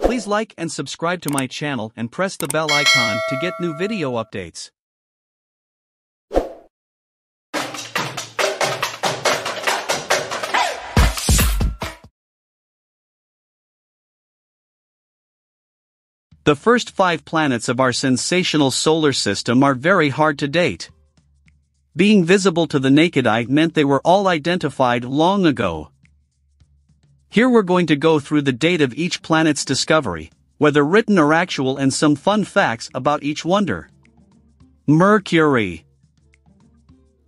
Please like and subscribe to my channel and press the bell icon to get new video updates. The first five planets of our sensational solar system are very hard to date. Being visible to the naked eye meant they were all identified long ago. Here we're going to go through the date of each planet's discovery, whether written or actual and some fun facts about each wonder. Mercury.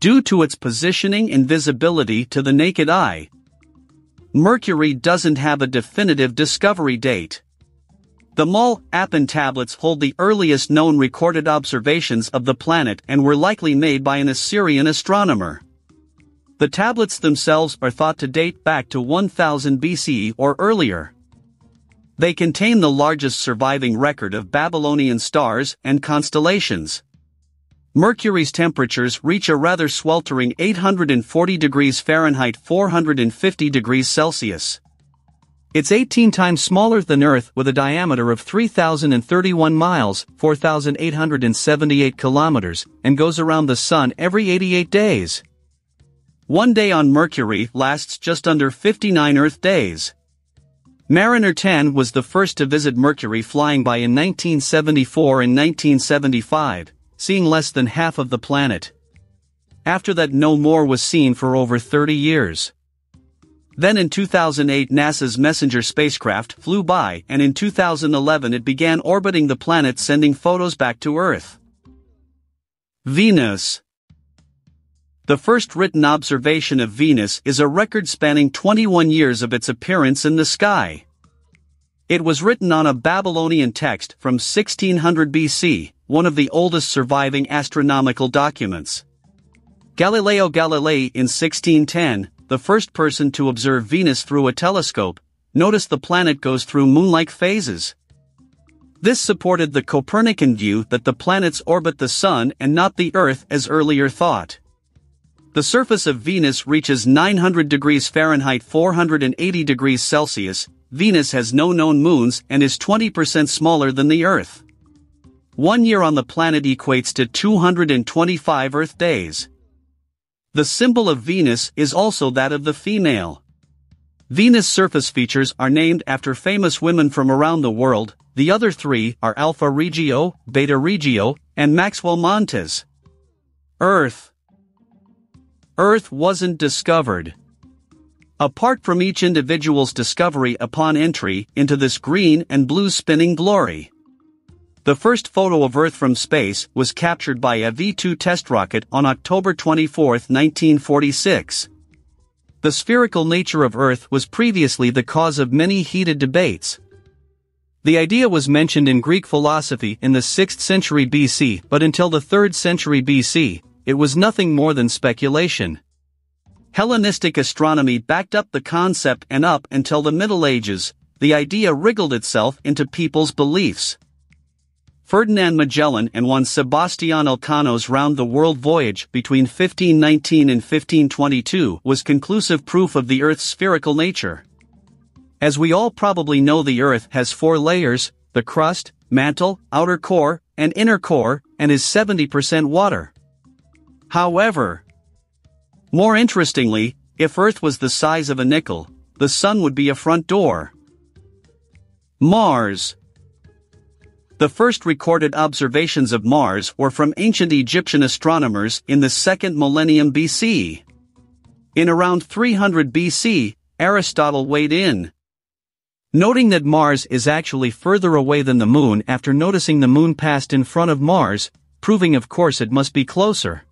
Due to its positioning and visibility to the naked eye, Mercury doesn't have a definitive discovery date. The Mull Appin tablets hold the earliest known recorded observations of the planet and were likely made by an Assyrian astronomer. The tablets themselves are thought to date back to 1000 BCE or earlier. They contain the largest surviving record of Babylonian stars and constellations. Mercury's temperatures reach a rather sweltering 840 degrees Fahrenheit 450 degrees Celsius. It's 18 times smaller than Earth with a diameter of 3,031 miles, 4,878 kilometers, and goes around the Sun every 88 days. One day on Mercury lasts just under 59 Earth days. Mariner 10 was the first to visit Mercury flying by in 1974 and 1975, seeing less than half of the planet. After that no more was seen for over 30 years. Then in 2008 NASA's Messenger spacecraft flew by and in 2011 it began orbiting the planet sending photos back to Earth. Venus The first written observation of Venus is a record spanning 21 years of its appearance in the sky. It was written on a Babylonian text from 1600 BC, one of the oldest surviving astronomical documents. Galileo Galilei in 1610 the first person to observe Venus through a telescope, noticed the planet goes through moon-like phases. This supported the Copernican view that the planets orbit the Sun and not the Earth as earlier thought. The surface of Venus reaches 900 degrees Fahrenheit 480 degrees Celsius, Venus has no known moons and is 20% smaller than the Earth. One year on the planet equates to 225 Earth days. The symbol of Venus is also that of the female. Venus surface features are named after famous women from around the world, the other three are Alpha Regio, Beta Regio, and Maxwell Montes. Earth Earth wasn't discovered. Apart from each individual's discovery upon entry into this green and blue spinning glory. The first photo of Earth from space was captured by a V-2 test rocket on October 24, 1946. The spherical nature of Earth was previously the cause of many heated debates. The idea was mentioned in Greek philosophy in the 6th century BC but until the 3rd century BC, it was nothing more than speculation. Hellenistic astronomy backed up the concept and up until the Middle Ages, the idea wriggled itself into people's beliefs. Ferdinand Magellan and Juan Sebastián Elcano's round-the-world voyage between 1519 and 1522 was conclusive proof of the Earth's spherical nature. As we all probably know the Earth has four layers, the crust, mantle, outer core, and inner core, and is 70% water. However, more interestingly, if Earth was the size of a nickel, the Sun would be a front door. Mars the first recorded observations of Mars were from ancient Egyptian astronomers in the second millennium BC. In around 300 BC, Aristotle weighed in. Noting that Mars is actually further away than the Moon after noticing the Moon passed in front of Mars, proving of course it must be closer.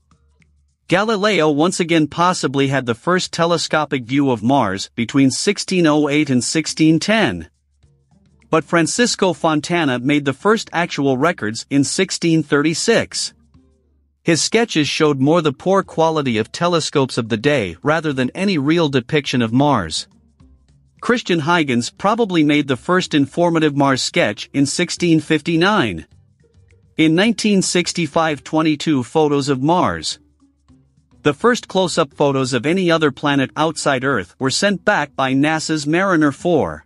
Galileo once again possibly had the first telescopic view of Mars between 1608 and 1610 but Francisco Fontana made the first actual records in 1636. His sketches showed more the poor quality of telescopes of the day rather than any real depiction of Mars. Christian Huygens probably made the first informative Mars sketch in 1659. In 1965 22 photos of Mars. The first close-up photos of any other planet outside Earth were sent back by NASA's Mariner 4.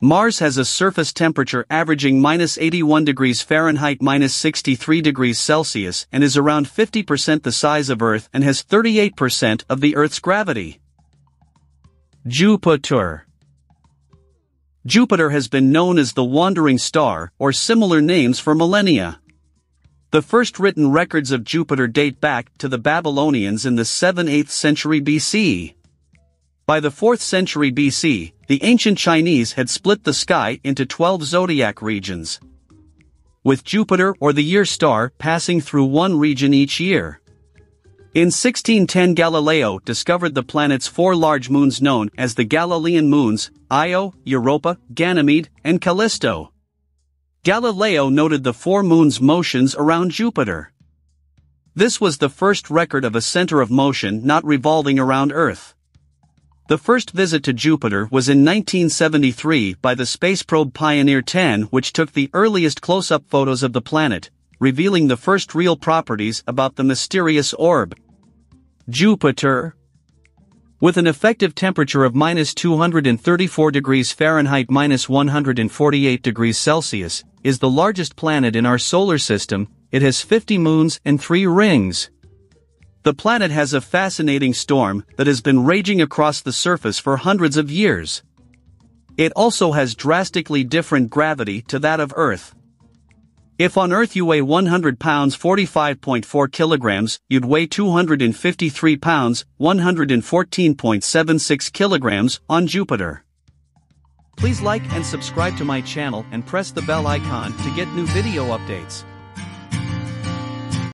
Mars has a surface temperature averaging minus 81 degrees Fahrenheit minus 63 degrees Celsius and is around 50% the size of Earth and has 38% of the Earth's gravity. Jupiter Jupiter has been known as the wandering star or similar names for millennia. The first written records of Jupiter date back to the Babylonians in the 7th-8th century BC. By the 4th century BC, the ancient Chinese had split the sky into 12 zodiac regions. With Jupiter or the year star passing through one region each year. In 1610 Galileo discovered the planet's four large moons known as the Galilean moons, Io, Europa, Ganymede, and Callisto. Galileo noted the four moons' motions around Jupiter. This was the first record of a center of motion not revolving around Earth. The first visit to Jupiter was in 1973 by the space probe Pioneer 10 which took the earliest close-up photos of the planet, revealing the first real properties about the mysterious orb. Jupiter, with an effective temperature of minus 234 degrees Fahrenheit minus 148 degrees Celsius, is the largest planet in our solar system, it has 50 moons and 3 rings. The planet has a fascinating storm that has been raging across the surface for hundreds of years. It also has drastically different gravity to that of Earth. If on Earth you weigh 100 pounds 45.4 kilograms, you'd weigh 253 pounds 114.76 kilograms on Jupiter. Please like and subscribe to my channel and press the bell icon to get new video updates.